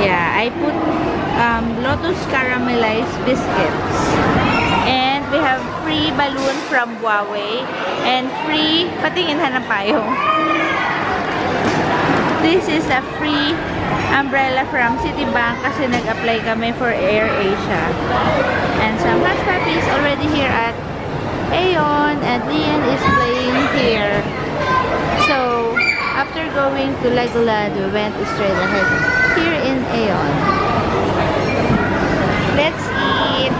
Yeah, I put um, Lotus caramelized biscuits. And we have free balloon from Huawei. And free, patingin hanap tayo. This is a free umbrella from Citibank kasi nag-apply kami for Air Asia. And some hush puppies already here at Aeon and Lian is playing here. Going to Legoland, we went straight ahead here in Aeon. Let's eat!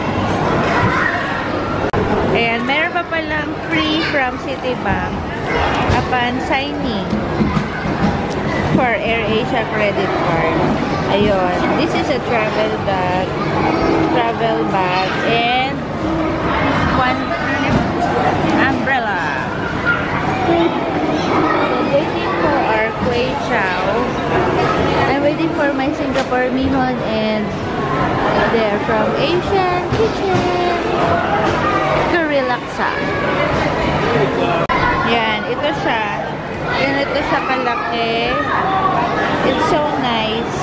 Ayan, meron pa palang free from Citibank upon signing for Air Asia credit card. Ayun. This is a travel bag. Travel bag. And Asian Kitchen. Kurilaksa. Yan. Ito siya. Yan, ito siya kalaki. It's so nice.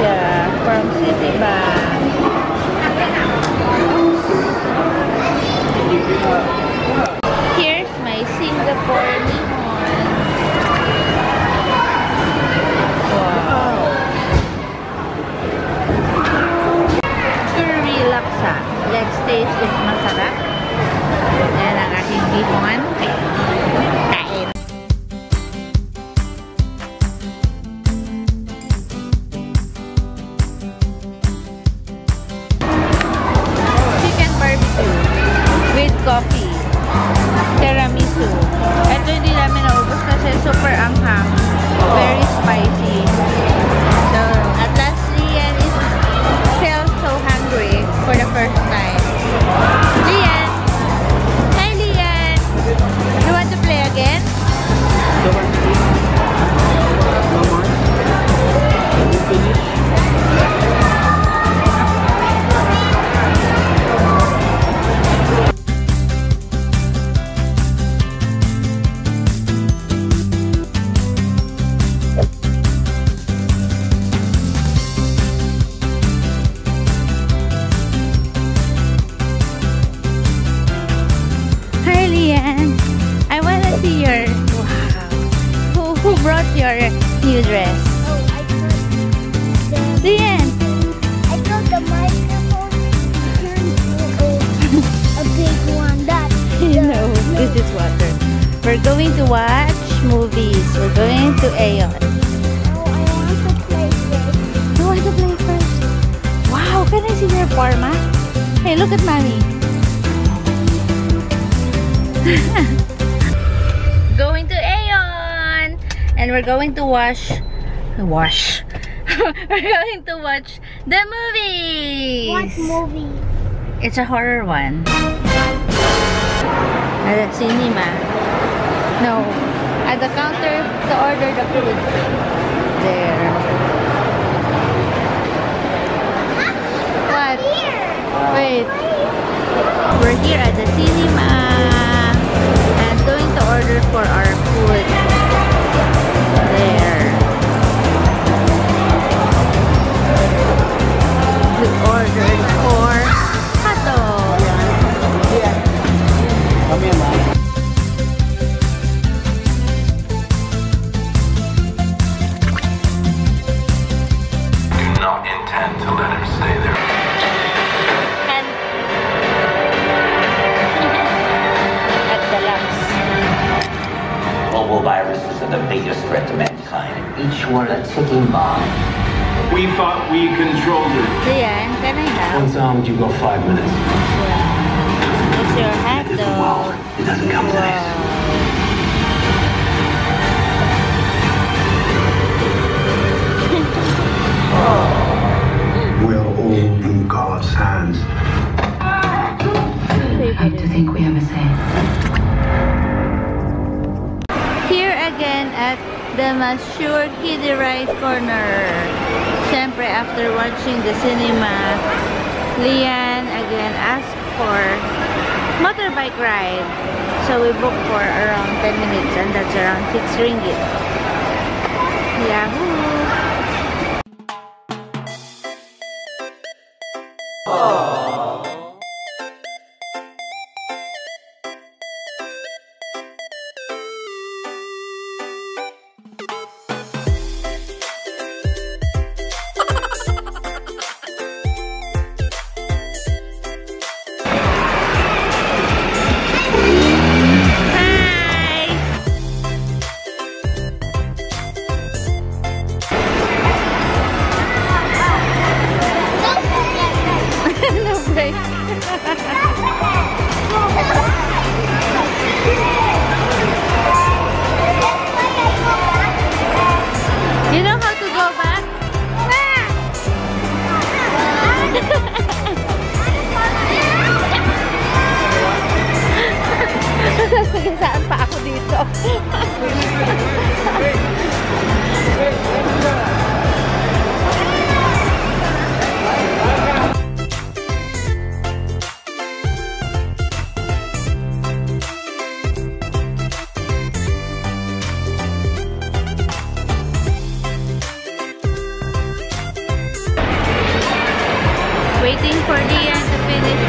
Yeah, from Citibank. Here's laksa. Let's taste if masarap. Ayan ang aking Nihon. Kain. New dress? Oh, I thought the, Lian! I thought the microphone turned to a, big one. That You know, this is water. We're going to watch movies. We're going to Aeon. Oh, I want to play this. You want to play first? Wow, can I see your forma? Hey, look at mommy. And we're going to wash... Wash. we're going to watch the movies! What movie? It's a horror one. At the cinema. No. At the counter to order the food. There. What? Wait. We're here at the cinema. The biggest threat to mankind, each one a ticking bomb. We thought we controlled it. Lian, can I have? What time would you go five minutes? It's your hot This world, it doesn't come to this. We are all in God's hands. Cinema Sure Kitty right Corner. Siyempre, after watching the cinema, Lian again asked for motorbike ride. So we booked for around 10 minutes and that's around 6 ringgit. Yahoo! Oh. Dian